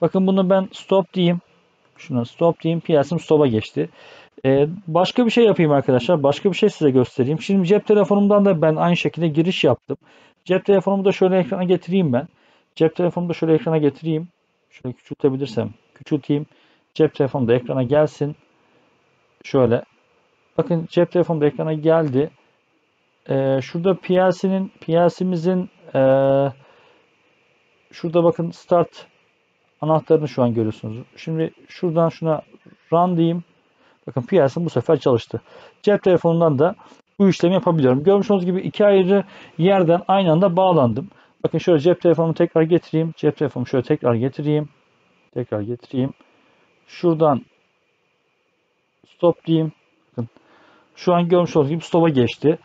Bakın bunu ben stop diyeyim. Şuna stop diyeyim. PLC'm stop'a geçti. Ee, başka bir şey yapayım arkadaşlar. Başka bir şey size göstereyim. Şimdi cep telefonumdan da ben aynı şekilde giriş yaptım. Cep telefonumu da şöyle ekrana getireyim ben. Cep telefonumu da şöyle ekrana getireyim. Şöyle küçültebilirsem küçülteyim. Cep telefonu da ekrana gelsin. Şöyle. Bakın cep telefonu da ekrana geldi. Ee, şurada PLC'nin PLC'mizin ee, şurada bakın start anahtarını şu an görüyorsunuz. Şimdi şuradan şuna run diyeyim. Bakın PLC'm bu sefer çalıştı. Cep telefonundan da bu işlemi yapabiliyorum. Görmüş olduğunuz gibi iki ayrı yerden aynı anda bağlandım. Bakın şöyle cep telefonumu tekrar getireyim. Cep telefonumu şöyle tekrar getireyim. Tekrar getireyim. Şuradan stop diyeyim. Bakın şu an görmüş olduğunuz gibi stop'a geçti.